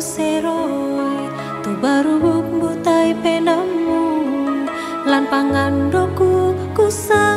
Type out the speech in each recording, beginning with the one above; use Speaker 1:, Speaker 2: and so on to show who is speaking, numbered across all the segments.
Speaker 1: seroi tubaru butai penamu lan pangandoku kusai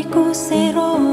Speaker 1: Ikusero. Mm.